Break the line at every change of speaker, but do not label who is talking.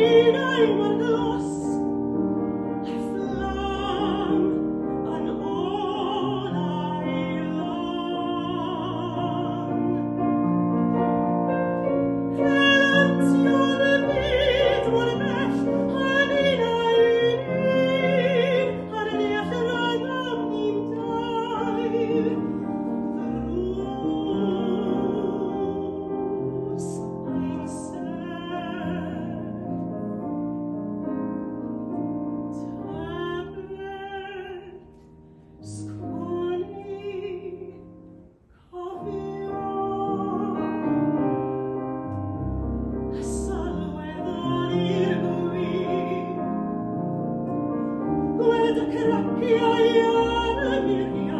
I'm a ghost. guarda che la piaia